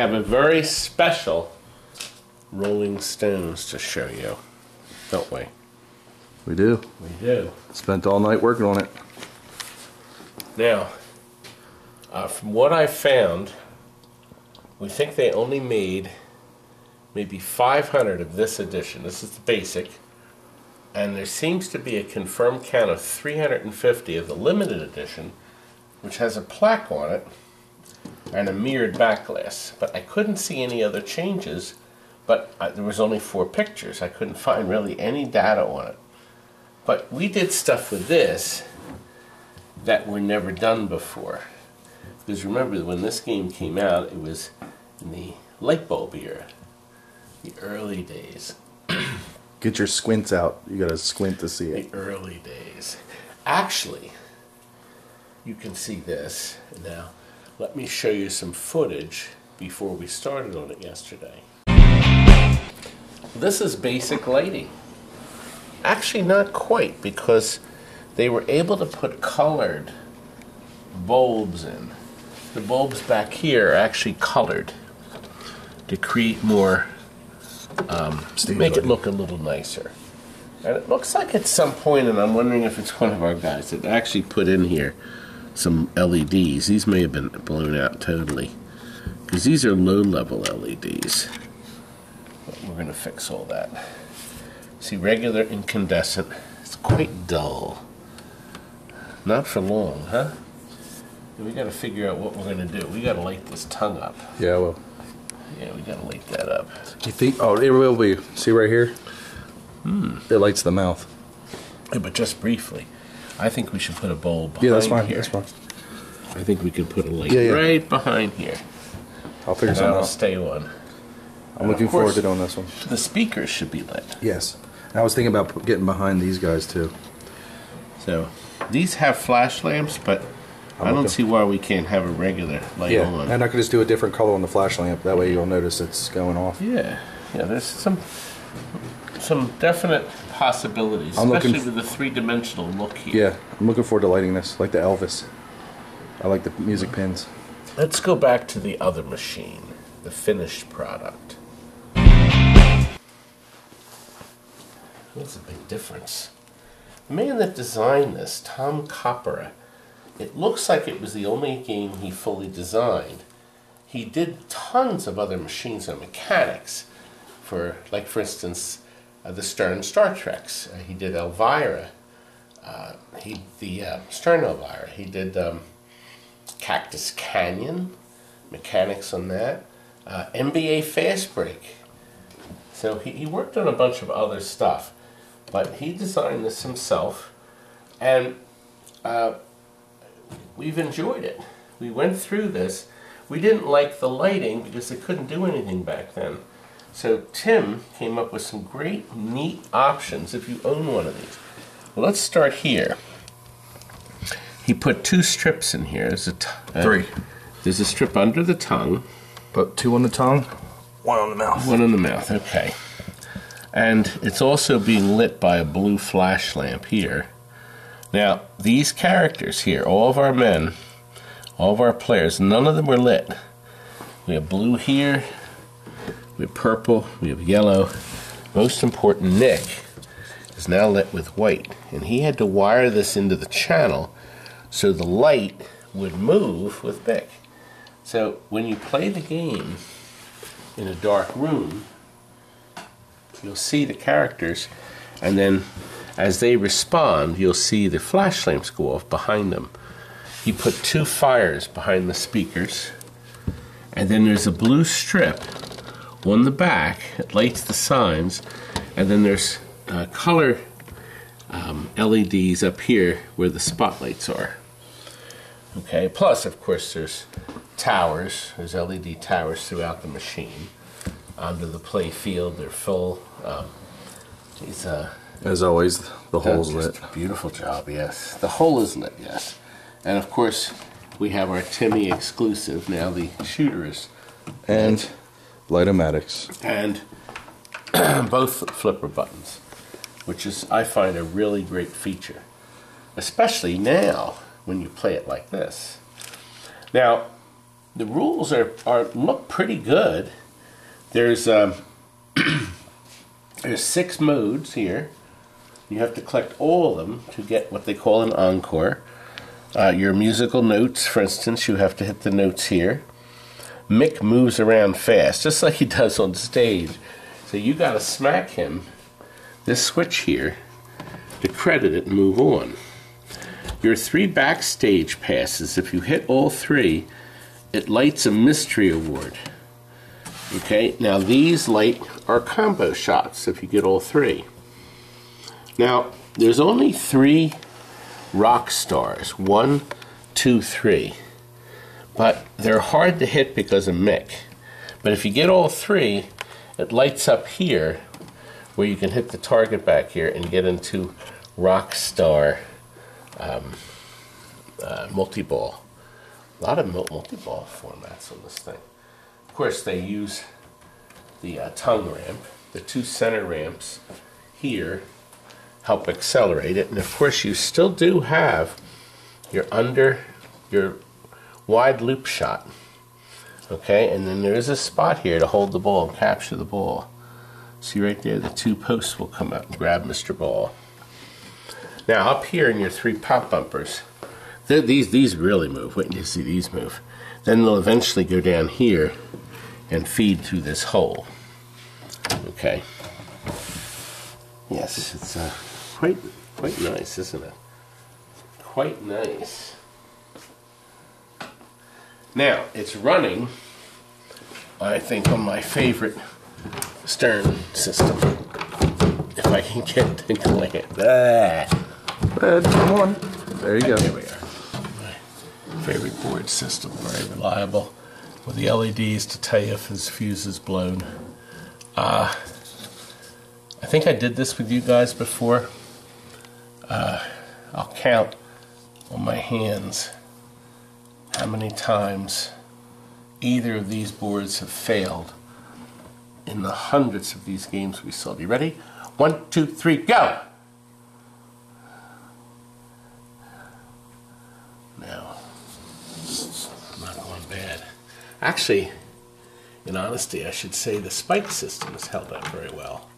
we have a very special Rolling Stones to show you, don't we? We do. We do. Spent all night working on it. Now, uh, from what I found, we think they only made maybe 500 of this edition. This is the basic. And there seems to be a confirmed count of 350 of the limited edition, which has a plaque on it and a mirrored back glass. But I couldn't see any other changes, but uh, there was only four pictures. I couldn't find really any data on it. But we did stuff with this that were never done before. Because remember, when this game came out, it was in the light bulb era, the early days. Get your squints out. You gotta squint to see it. The early days. Actually, you can see this. Now, let me show you some footage before we started on it yesterday. This is basic lighting. Actually, not quite, because they were able to put colored bulbs in. The bulbs back here are actually colored to create more, um, make it look a little nicer. And it looks like at some point, and I'm wondering if it's one of our guys that actually put in here some LEDs. These may have been blown out totally. Because these are low level LEDs. But we're going to fix all that. See, regular incandescent, it's quite dull. Not for long, huh? We got to figure out what we're going to do. We got to light this tongue up. Yeah, well. Yeah, we got to light that up. You think? Oh, it will be. See right here? Hmm. It lights the mouth. Yeah, but just briefly, I think we should put a bulb behind Yeah, that's fine. here. That's fine. I think we could put a light Yeah, yeah. right behind here. I'll figure And something that'll out. stay one. I'm looking of forward course- to doing this one. The speakers should be lit. Yes. And I was thinking about p- getting behind these guys too. So these have flash lamps, but I don't looking- see why we can't have a regular light Yeah. on. And I could just do a different color on the flash lamp. That way you'll notice it's going off. Yeah, yeah. There's some some definite possibilities, I'm especially with the three-dimensional look here. Yeah. I'm looking forward to lighting this, like the Elvis. I like the music pins. Let's go back to the other machine, the finished product. That's a big difference. The man that designed this, Tom Kopera, it looks like it was the only game he fully designed. He did tons of other machines and mechanics for, like for instance, the Stern Star Treks. Uh, he did Elvira. Uh, he the uh, Stern Elvira. He did um, Cactus Canyon, mechanics on that. Uh, NBA Fast Break. So he, he worked on a bunch of other stuff, but he designed this himself, and uh, we've enjoyed it. We went through this. We didn't like the lighting because they couldn't do anything back then. So Tim came up with some great, neat options if you own one of these. Well, let's start here. He put two strips in here. There's a t- uh, Three. There's a strip under the tongue, Put two on the tongue, one on the mouth. one on the mouth. Okay. And it's also being lit by a blue flash lamp here. Now, these characters here, all of our men, all of our players, none of them were lit. We have blue here, we have purple, we have yellow. Most important, Mick is now lit with white. And he had to wire this into the channel so the light would move with Mick. So when you play the game in a dark room, you'll see the characters, and then as they respond, you'll see the flash lamps go off behind them. He put two fires behind the speakers, and then there's a blue strip on the back that lights the signs, and then there's uh, color um, LEDs up here where the spotlights are. Okay, plus, of course, there's towers, there's LED towers throughout the machine. Onto the play field, they're full. Um, geez, uh, As always, the hole's just lit. Beautiful job, yes. The hole is lit, yes. And of course, we have our Timmy exclusive now. The shooter is, And lightomatics. and both flipper buttons, which is I find a really great feature, especially now when you play it like this. Now, the rules are, are look pretty good. There's um, there's six modes here. You have to collect all of them to get what they call an encore. Uh, your musical notes, for instance, you have to hit the notes here. Mick moves around fast, just like he does on stage. So you got to smack him, this switch here, to credit it and move on. Your three backstage passes, if you hit all three, it lights a mystery award. Okay, now these light are combo shots if you get all three. Now, there's only three rock stars one, two, three. But they're hard to hit because of Mick. But if you get all three, it lights up here where you can hit the target back here and get into rock star um, uh, multi ball. A lot of multi ball formats on this thing. Of course, they use the uh, tongue ramp, the two center ramps here help accelerate it. And of course, you still do have your under, your wide loop shot. Okay, and then there is a spot here to hold the ball and capture the ball. See right there, the two posts will come up and grab Mr. Ball. Now up here in your three pop bumpers, these these really move. Wait until you see these move. Then they'll eventually go down here and feed through this hole. Okay. Yes, it's uh, quite quite nice, isn't it? Quite nice. Now it's running. I think on my favorite Stern system. If I can get the gland. Ah. Ed, come on. There you go. There we are. My favorite board system, very reliable. With the LEDs to tell you if his fuse is blown. Uh, I think I did this with you guys before. Uh, I'll count on my hands how many times either of these boards have failed in the hundreds of these games we saw. You ready? One, two, three, go! Now, I'm not going bad. Actually, in honesty, I should say the spike system has held up very well.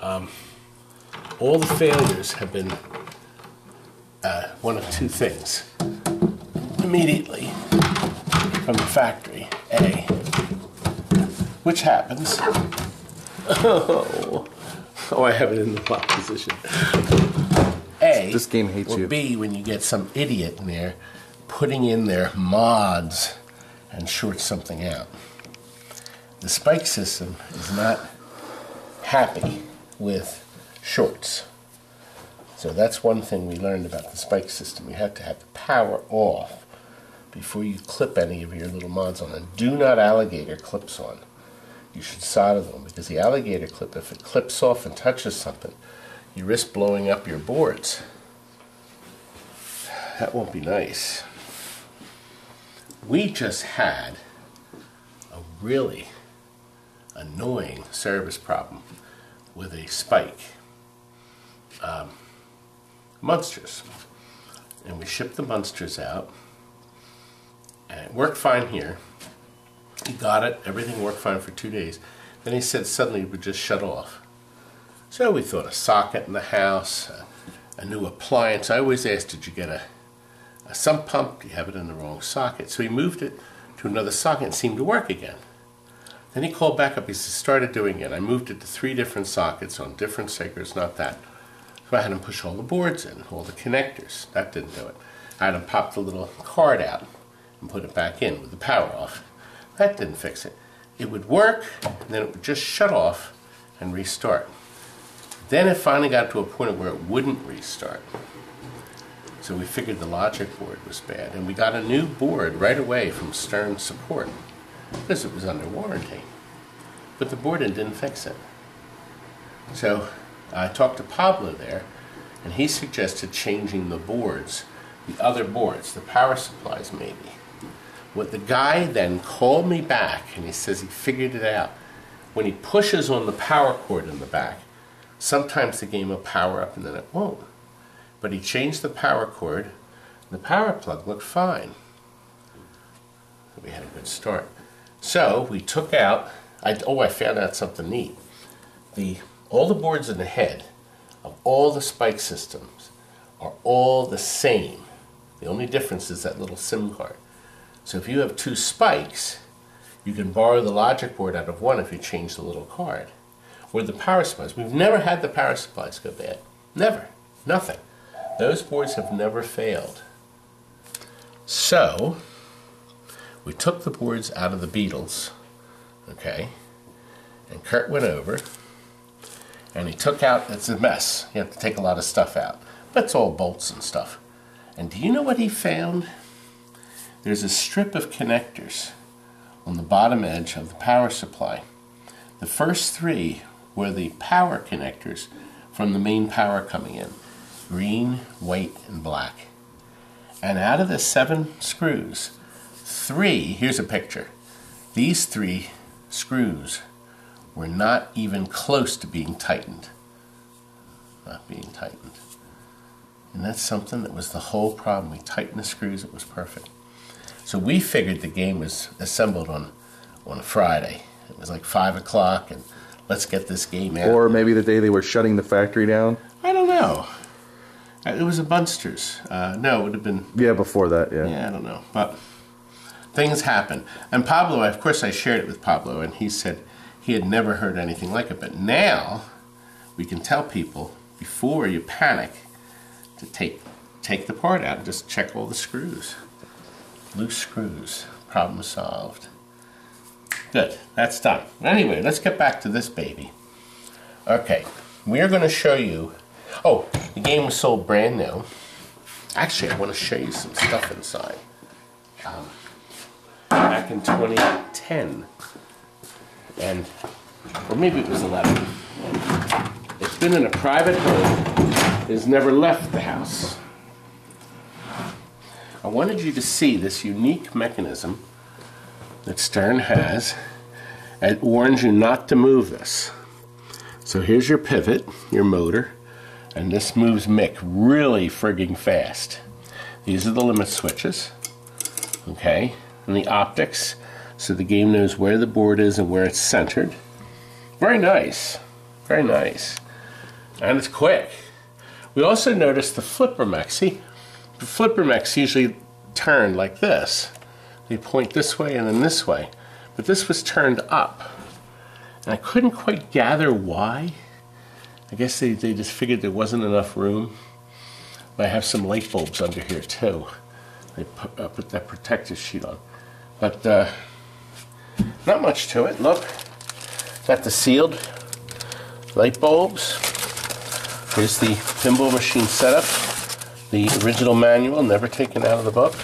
Um, all the failures have been uh, one of two things. Immediately from the factory, A, which happens. Oh, oh I have it in the lock position. A. This game hates or you. B, when you get some idiot in there putting in their mods and short something out. The spike system is not happy with shorts. So that's one thing we learned about the spike system. You have to have the power off before you clip any of your little mods on. And do not alligator clips on. You should solder them because the alligator clip, if it clips off and touches something, you risk blowing up your boards. That won't be nice. We just had a really annoying service problem with a spike. Um, Munsters. And we shipped the Munsters out. It worked fine here. He got it, everything worked fine for two days. Then he said suddenly it would just shut off. So we thought a socket in the house, a, a new appliance. I always asked, did you get a, a sump pump? Do you have it in the wrong socket? So he moved it to another socket and seemed to work again. Then he called back up. He said, started doing it. I moved it to three different sockets on different stickers, not that. So I had him push all the boards in, all the connectors. That didn't do it. I had him pop the little card out and put it back in with the power off. That didn't fix it. It would work, and then it would just shut off and restart. Then it finally got to a point where it wouldn't restart. So we figured the logic board was bad, and we got a new board right away from Stern Support because it was under warranty. But the board didn't fix it. So I talked to Pablo there, and he suggested changing the boards, the other boards, the power supplies maybe. What the guy then called me back, and he says he figured it out. When he pushes on the power cord in the back, sometimes the game will power up and then it won't. But he changed the power cord, the power plug looked fine. we had a good start. So we took out. I, oh, I found out something neat. The all the boards in the head of all the spike systems are all the same. The only difference is that little SIM card. So if you have two spikes, you can borrow the logic board out of one if you change the little card. Or the power supplies. We've never had the power supplies go bad. Never. Nothing. Those boards have never failed. So, we took the boards out of the Beatles, okay, and Kurt went over and he took out, it's a mess. You have to take a lot of stuff out. But it's all bolts and stuff. And do you know what he found? There's a strip of connectors on the bottom edge of the power supply. The first three were the power connectors from the main power coming in green, white, and black. And out of the seven screws, three, here's a picture, these three screws were not even close to being tightened. Not being tightened. And that's something that was the whole problem. We tightened the screws, it was perfect. So we figured the game was assembled on, on a Friday. It was like 5 o'clock, and let's get this game out. Or maybe the day they were shutting the factory down. I don't know. Uh, It was a Munsters. Uh, no, it would have been Yeah, before that. Yeah. yeah, I don't know. But things happen. And Pablo, of course, I shared it with Pablo, and he said he had never heard anything like it. But now we can tell people before you panic to take take the part out and just check all the screws. Loose screws. Problem solved. Good. That's done. Anyway, let's get back to this baby. Okay, we are going to show you. Oh, the game was sold brand new. Actually, I want to show you some stuff inside. Um, back in 2010, and or maybe it was 11. It's been in a private home. Has never left the house. I wanted you to see this unique mechanism that Stern has it warns you not to move this. So here's your pivot, your motor, and this moves Mick really frigging fast. These are the limit switches, okay, and the optics, so the game knows where the board is and where it's centered. Very nice, very nice, and it's quick. We also noticed the flipper mechs. Flipper mechs usually turn like this. They point this way and then this way, but this was turned up. And I couldn't quite gather why. I guess they, they just figured there wasn't enough room. But I have some light bulbs under here too. They put, uh, put that protective sheet on. But uh, not much to it. Look, got the sealed light bulbs. Here's the pinball machine setup. The original manual, never taken out of the book.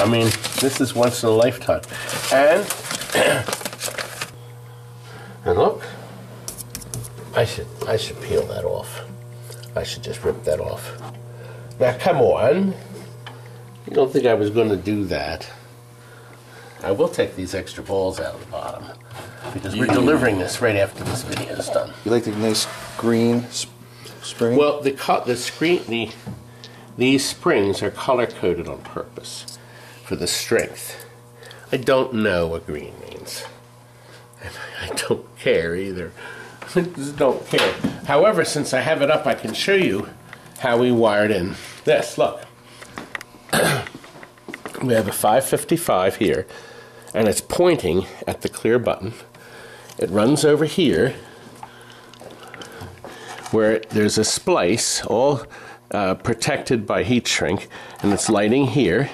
I mean, this is once in a lifetime. And and look, I should I should peel that off. I should just rip that off. Now come on. You don't think I was going to do that? I will take these extra balls out of the bottom because we're delivering this right after this video is done. You like the nice green sp- spring? Well, the co- the screen the these springs are color coded on purpose for the strength. I don't know what green means. And I don't care either. I just don't care. However, since I have it up, I can show you how we wired in this. Look. we have a 555 here, and it's pointing at the clear button. It runs over here where there's a splice all uh, protected by heat shrink and it's lighting here.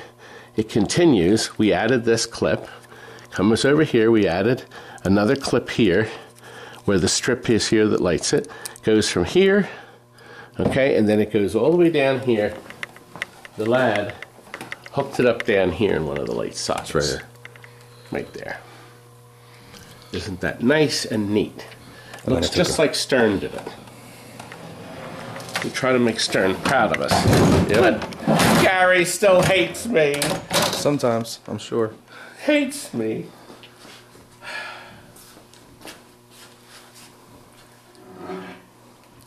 It continues. We added this clip. Comes over here. We added another clip here where the strip is here that lights it goes from here okay and then it goes all the way down here. The lad hooked it up down here in one of the light sockets. Right here. right there. Isn't that nice and neat? I'm looks just like Stern did it. We try to make Stern proud of us. Yep. But Gary still hates me. Sometimes, I'm sure. Hates me.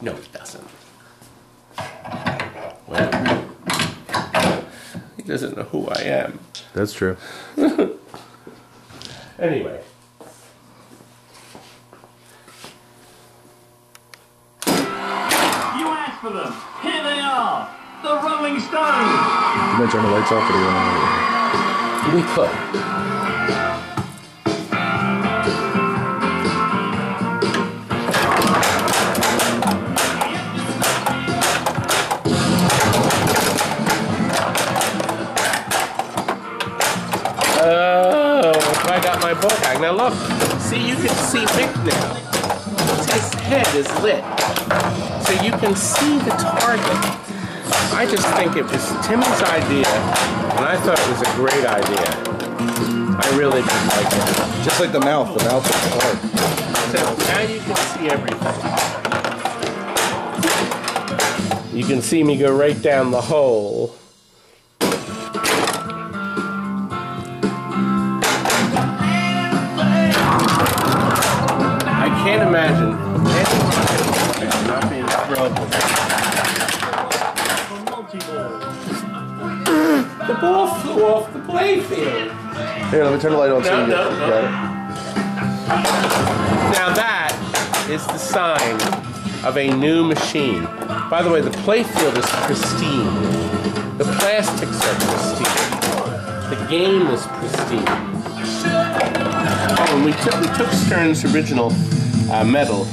No, he doesn't. Well, he doesn't know who I am. That's true. Anyway. You for them. Here they are. The Rolling Stones. You gonna turn the lights off or do you want We could. Oh, I got my book bag. Now look, see, you can see Mick now. His head is lit. So you can see the target. I just think it was Timmy's idea, and I thought it was a great idea. I really did like it. Just like the mouth. The mouth is hard. So now you can see everything. You can see me go right down the hole. I can't imagine anyone not being thrilled with it. For multi-ball. The ball flew off the playfield. Here, let me turn the light on so No, you no, got Now that is the sign of a new machine. By the way, the playfield is pristine. The plastics are pristine. The game is pristine. Oh, and we took we took Stern's original uh, metal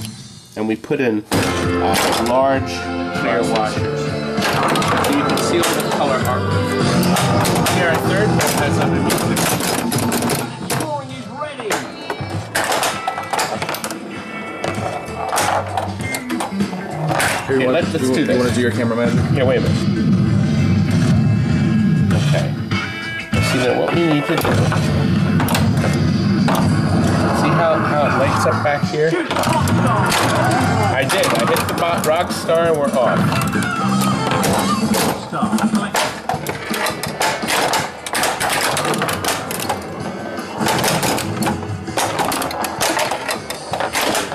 and we put in uh, large clear washers. So you can see all the color artwork. Here, our third one has other music. Scoring is ready. Here, Okay, want, let's- let's you, do You want to do your camera magic? Here, wait a minute. Okay. See now what we need to do. How, how it lights up back here? I did. I hit the rock star and we're off. Star.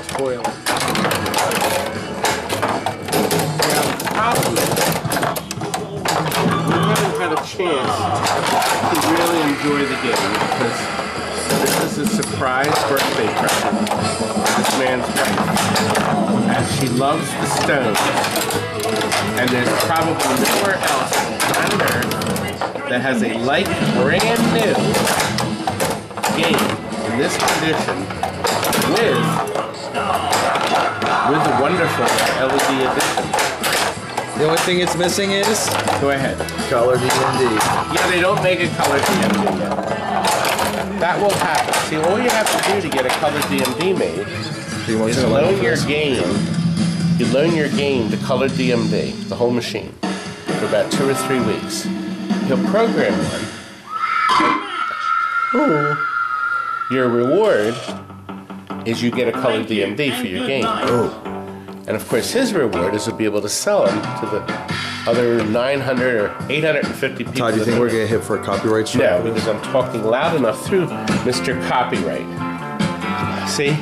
Spoil. Now, the problem is, we haven't had a chance to really enjoy the game because this a surprise birthday present this man's wife. as she loves the Stones. And there's probably nowhere else on earth that has a like brand new game in this condition with with the wonderful LED edition. The only thing it's missing is Go ahead. color DMD. Yeah, they don't make a color DMD yet. That will happen. See, all you have to do to get a color DMD made want is to turn the light loan your game. You loan your game to color DMD, the whole machine, for about two or three weeks. He'll program one. Ooh. Your reward is you get a color DMD for your game. Oh, And of course, his reward is to be able to sell them to the other 900 or 850 people. Todd, do you think we're going to hit for a copyright strike? No, because I'm talking loud enough through Mr. Copyright. See?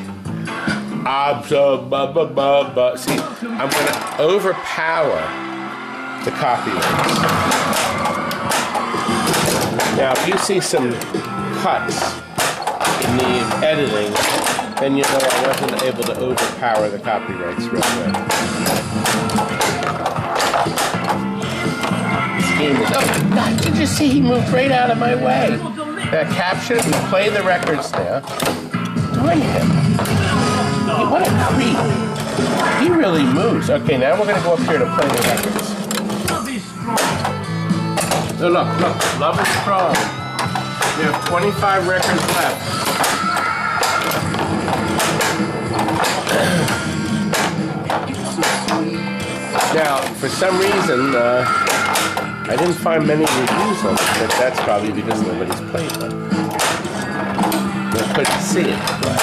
See, I'm going to overpower the copyrights. Now, if you see some cuts in the editing, then you know I wasn't able to overpower the copyrights real quick. 15 years. God, did you see? He moved right out of my way. Uh, captured and play the records there. Darn him. Hey, what a creep. He really moves. Okay, now we're going to go up here to play the records. So look, look, Love is Strong. We have 25 records left. Now, for some reason, uh, I didn't find many reviews on it, but that's probably because nobody's played one. Couldn't see it. But...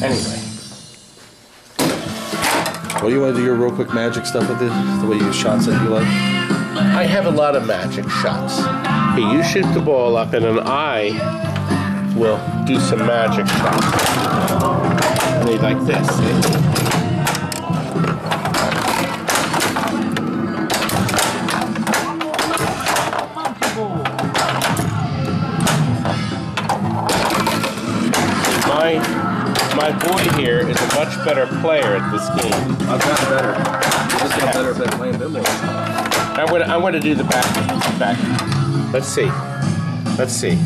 Anyway, What do you want to do your real quick magic stuff with this? The way you use shots that you like? I have a lot of magic shots. Hey, you shoot the ball up, and then I will do some magic shots. Like this. See? Better player at this game. I've gotten better. I just got better at playing pinball. I'm gonna I'm gonna do the back back. Let's see. Let's see.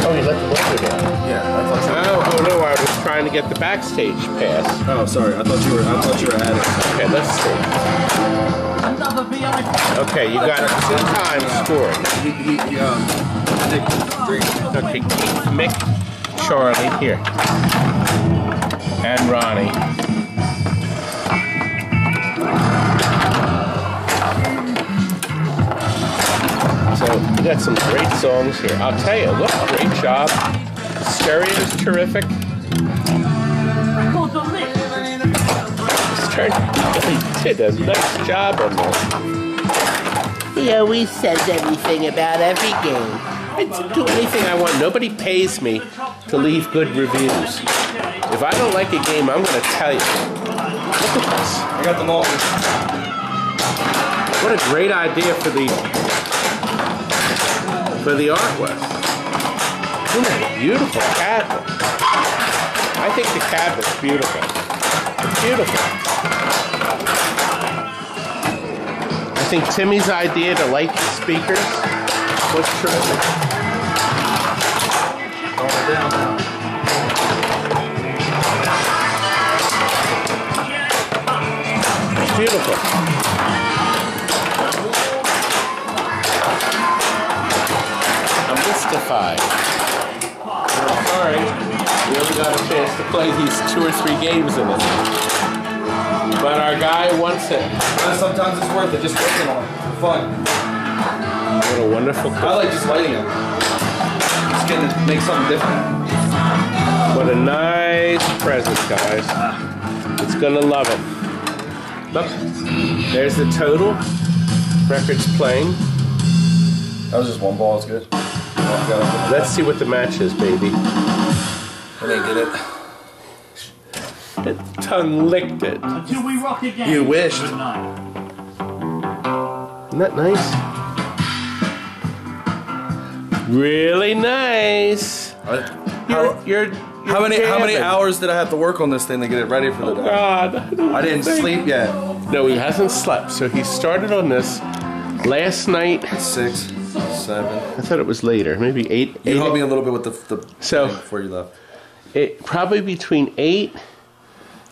Oh, you left the window down. Yeah, I thought you Oh, oh no, I was trying to get the backstage pass. Oh, sorry. I thought you were. I thought you were at it. Okay, let's see. Okay, you got two times scored. He, he, he um, Nick, three. Okay, Keith, Mick, Charlie, here. And Ronnie. So, we got some great songs here. I'll tell you, look, great job. The is terrific. Stern did a nice job on this. He always says everything about every game. I do anything I want. Nobody pays me to leave good reviews. If I don't like a game, I'm going to tell you. Look at this. I got them all. What a great idea for the for the artwork. Isn't that a beautiful cabinet? I think the cabinet's beautiful. It's beautiful. I think Timmy's idea to light the speakers was terrific. Calm it down now. Beautiful. I'm mystified. I'm sorry. We only got a chance to play these two or three games in it. But our guy wants it. Sometimes it's worth it just working on it for fun. What a wonderful I like just lighting them. Just getting to make something different. What a nice present, guys. It's gonna love it. Look, there's the total. Records playing. That was just one ball. It's good. I got it. Let's see what the match is, baby. I didn't get it. It tongue licked it. Until we rock again. You wished. Good. Isn't that nice? Really nice. You're, you're, How many how many hours did I have to work on this thing to get it ready for the Oh day? God! I, didn't sleep yet. No, he hasn't slept. So he started on this last night. Six, seven. I thought it was later, maybe eight. You eight helped me a little bit with the, the So- before you left. it, probably between eight,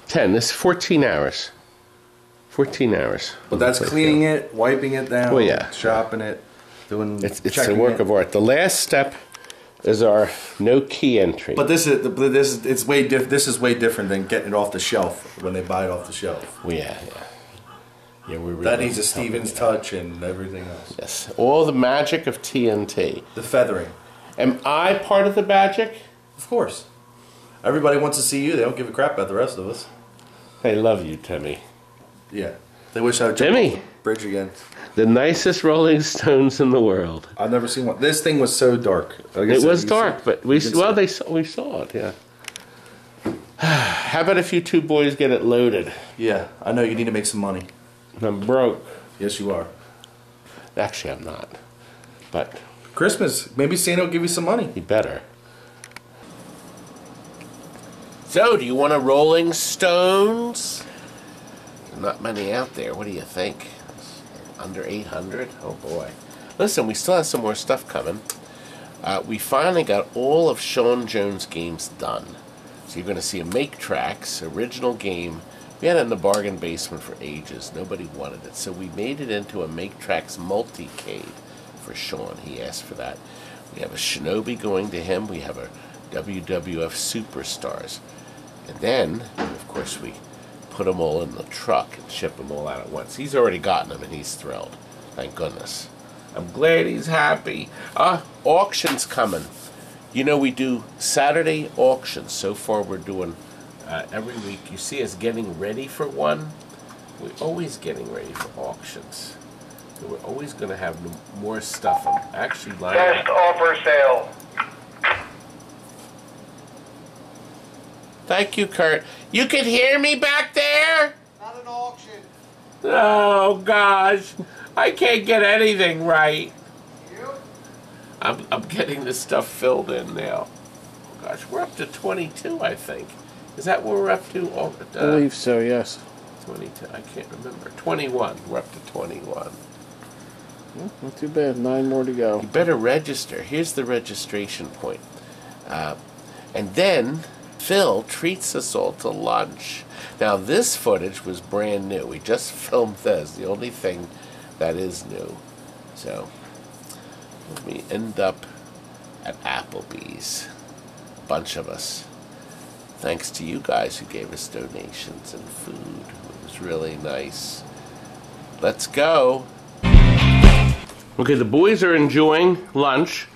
ten. This is fourteen hours. Fourteen hours. But that's cleaning it, wiping it down, Well, yeah. shopping it, doing. It's, it's a work it. of art. The last step is our no key entry. But this is this is it's way diff- This is way different than getting it off the shelf when they buy it off the shelf. Well, yeah, yeah, yeah. We really That needs a Stevens touch and everything else. Yes, all the magic of TNT. The feathering, Am I part of the magic? of course. Everybody wants to see you. They don't give a crap about the rest of us. They love you, Timmy. Yeah, they wish I would jump Jimmy. off the bridge again. The nicest Rolling Stones in the world. I've never seen one. This thing was so dark. Like It said, was dark, see- but we well they saw, we saw it. Yeah. How about if you two boys get it loaded? Yeah, I know you need to make some money. I'm broke. Yes, you are. Actually, I'm not. But Christmas, maybe Santa will give you some money. he better. So, do you want a Rolling Stones? Not many out there. What do you think? Under 800? Oh boy. Listen, we still have some more stuff coming. Uh, we finally got all of Sean Jones' games done. So you're going to see a Make Trax original game. We had it in the bargain basement for ages. Nobody wanted it. So we made it into a Make Trax multicade for Sean. He asked for that. We have a Shinobi going to him. We have a WWF Superstars. And then, of course, we put them all in the truck and ship them all out at once. He's already gotten them and he's thrilled. Thank goodness. I'm glad he's happy. Ah, auction's coming. You know, we do Saturday auctions. So far, we're doing uh, every week. You see us getting ready for one. We're always getting ready for auctions. So we're always going to have more stuff. I'm actually lining Best up. offer sale. Thank you, Kurt. You can hear me back there? Not an auction. Oh, gosh. I can't get anything right. You? I'm, I'm getting this stuff filled in now. Oh, gosh, we're up to 22, I think. Is that what we're up to? Oh, I uh, believe so, yes. 22, I can't remember. 21. We're up to 21. Not too bad. Nine more to go. You better register. Here's the registration point. Uh, and then Phil treats us all to lunch. Now, this footage was brand new. We just filmed this, the only thing that is new. So, we end up at Applebee's. A Bunch of us. Thanks to you guys who gave us donations and food. It was really nice. Let's go. Okay, the boys are enjoying lunch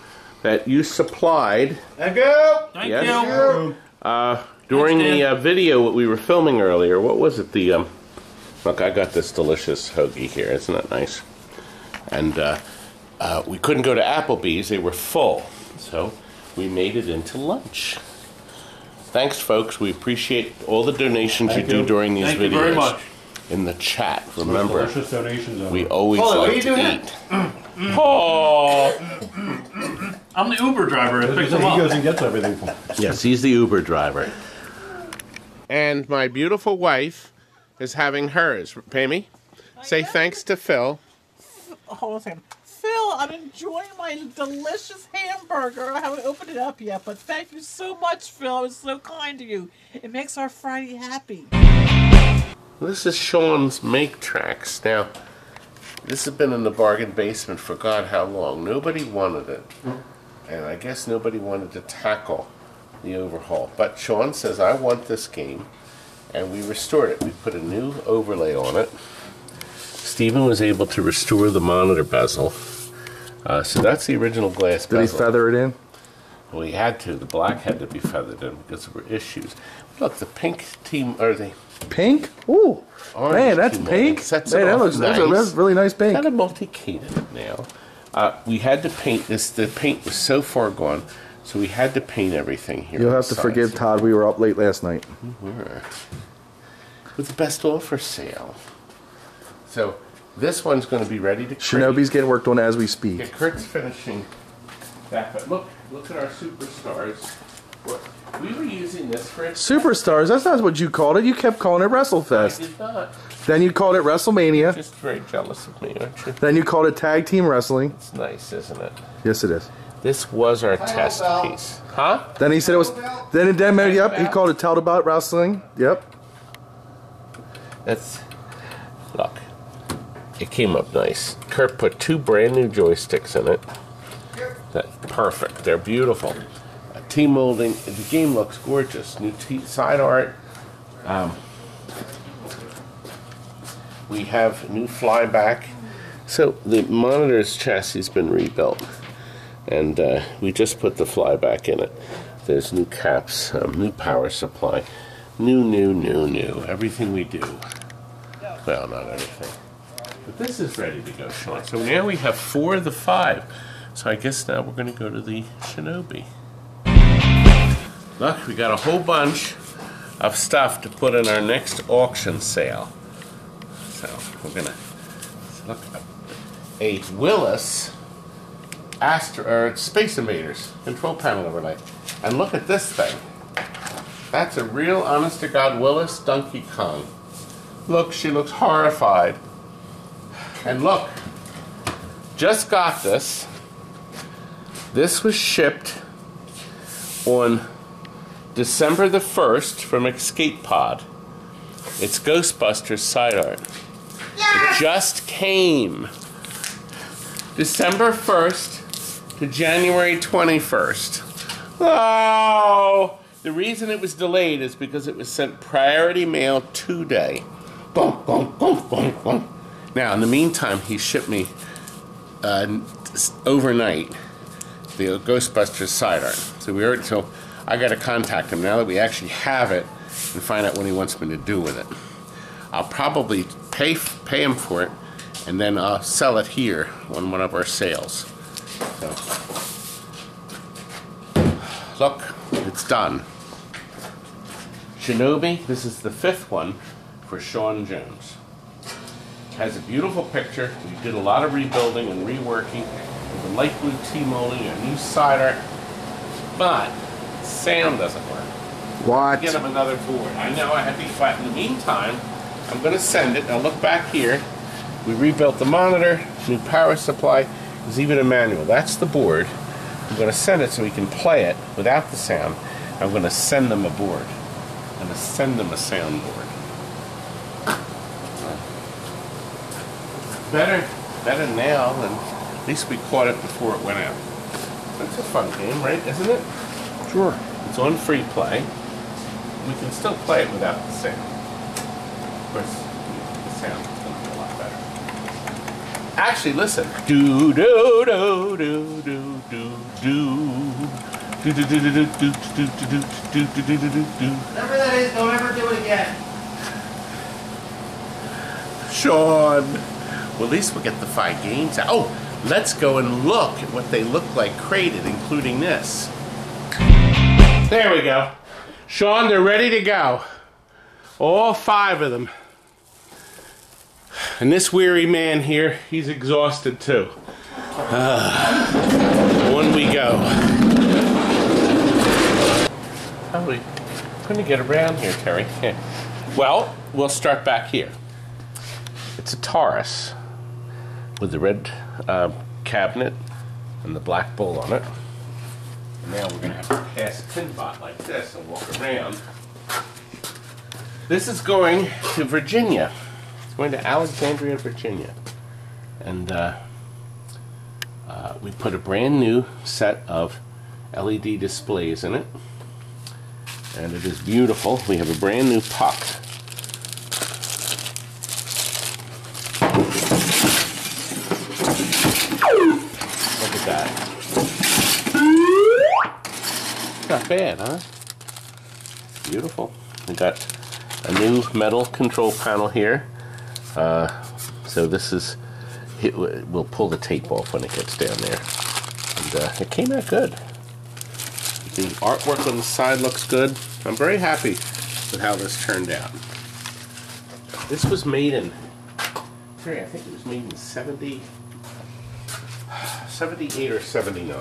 that you supplied Thank you. Thank Yes. you. Uh, during the uh, video that we were filming earlier. What was it? The um, look, I got this delicious hoagie here. Isn't that nice? And uh, uh, we couldn't go to Applebee's; they were full, so we made it into lunch. Thanks, folks. We appreciate all the donations you, Thank do you. during these Thank videos. you very much. In the chat, remember, Delicious donations. we always Hold on, what like are you to doing eat. Oh, I'm the Uber driver. I Because picked he goes up. and gets everything from. yes, he's the Uber driver. And my beautiful wife is having hers. Pammy, say thanks to Phil. Hold on a second. Phil, I'm enjoying my delicious hamburger. I haven't opened it up yet, but thank you so much, Phil. I was so kind to you. It makes our Friday happy. This is Sean's Make Trax. Now, this has been in the bargain basement for God how long? Nobody wanted it. And I guess nobody wanted to tackle the overhaul. But Sean says, I want this game. And we restored it. We put a new overlay on it. Stephen was able to restore the monitor bezel. Uh, so that's the original glass Did he bezel. feather it in? Well, he had to. The black had to be feathered in because there were issues. Look, the pink team, or the Pink? Ooh. Man, that's pink. Man, that looks that's, a, nice. that's really nice pink. kind of multicaded it now. Uh, we had to paint this. The paint was so far gone, so we had to paint everything here. You'll have to forgive. Todd. We were up late last night. We were. With the best offer sale. So this one's going to be ready to. create. Shinobi's getting worked on as we Yeah, speak. Kurt's finishing that, but look, look at our superstars. We were using this for. Superstars, that's not what you called it. You kept calling it I WrestleFest. did not. Then you called it WrestleMania. Just very jealous of me, aren't you? Then you called it Tag Team Wrestling. It's nice, isn't it? Yes, it is. This was our test bell. piece, huh? Then he said it was. Then in then yep, he called it Tell About Wrestling. Yep. That's look. It came up nice. Kurt put two brand new joysticks in it. That perfect. They're beautiful. Uh, T molding. The game looks gorgeous. New T side art. Um, we have new flyback. So the monitor's chassis has been rebuilt, and uh, we just put the flyback in it. There's new caps, um, new power supply, new, new, new, new. Everything we do. Well, not everything. But this is ready to go, Sean. So now we have four of the five. So I guess now we're going to go to the Shinobi. Look, we got a whole bunch of stuff to put in our next auction sale. So we're look at a Willis Astro Space Invaders control panel overlay. And look at this thing. That's a real honest to God Willis Donkey Kong. Look, she looks horrified. And look, just got this. This was shipped on December the 1st from Escape Pod. It's Ghostbusters side art. Just came. December 1st to January 21st. Oh! The reason it was delayed is because it was sent priority mail today. Boom, boom, boom, boom, boom. Now, in the meantime, he shipped me uh, overnight the Ghostbusters side art. So we already, so I got to contact him now that we actually have it and find out what he wants me to do with it. I'll probably pay pay him for it, and then I'll sell it here on one of our sales. So, look, it's done. Shinobi, this is the fifth one for Sean Jones. Has a beautiful picture. We did a lot of rebuilding and reworking with the light blue T molding, a new side art, but sound doesn't work. What? Get him another board. I know I had to, but in the meantime, I'm going to send it. Now look back here. We rebuilt the monitor, new power supply. There's even a manual. That's the board. I'm going to send it so we can play it without the sound. I'm going to send them a board. I'm going to send them a soundboard. Better, better now than at least we caught it before it went out. It's a fun game, right? Isn't it? Sure. It's on free play. We can still play it without the sound. Of course, the sound is going to be a lot better. Actually, listen. Do do do do do do do. Do do do do do do do do do do do do do do do. Whatever that is, don't ever do it again. Sean. Well, at least we'll get the five games out. Oh, let's go and look at what they look like crated, including this. There we go. Sean, they're ready to go. All five of them. And this weary man here, he's exhausted too. Ah, on we go. How are we going to get around here, Terry? Well, we'll start back here. It's a Taurus with the red uh, cabinet and the black bull on it. And Now we're going to have to pass a tin bot like this and walk around. This is going to Virginia. Going to Alexandria, Virginia. And uh, uh, we put a brand new set of LED displays in it. And it is beautiful. We have a brand new puck. Look at that. Not bad, huh? Beautiful. We got a new metal control panel here. Uh, so this is, it, we'll pull the tape off when it gets down there. And uh, it came out good. The artwork on the side looks good. I'm very happy with how this turned out. This was made in, I think it was made in 70, 78 or 79.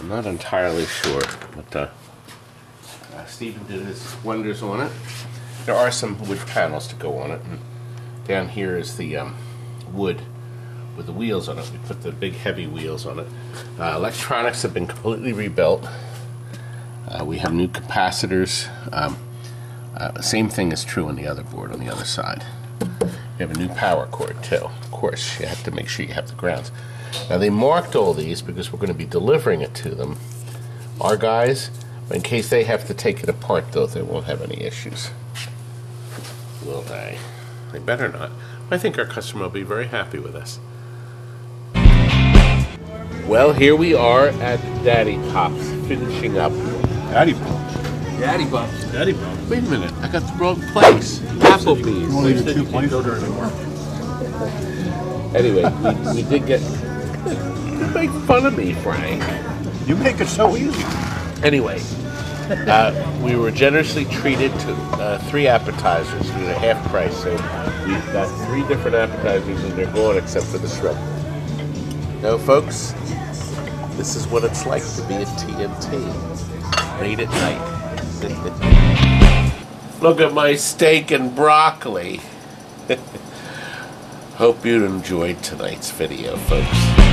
I'm not entirely sure, but uh, uh, Stephen did his wonders on it. There are some wood panels to go on it, down here is the um, wood with the wheels on it. We put the big heavy wheels on it. Uh, electronics have been completely rebuilt. Uh, we have new capacitors. Um, uh, same thing is true on the other board on the other side. We have a new power cord too. Of course, you have to make sure you have the grounds. Now they marked all these because we're going to be delivering it to them. Our guys, in case they have to take it apart though, they won't have any issues. Will they? They better not. I think our customer will be very happy with us. Well, here we are at Daddy Pops, finishing up. Daddy bumps. Daddy bumps. Daddy bumps. Wait a minute, I got the wrong place. Applebee's. Only the two places anymore. Anyway, we, we did get. Don't make fun of me, Frank. You make it so easy. Anyway, uh, we were generously treated to uh, three appetizers at a half price. So we've got three different appetizers, and they're gone except for the shrimp. Now, folks, this is what it's like to be at TNT late at night. Look at my steak and broccoli. Hope you enjoyed tonight's video, folks.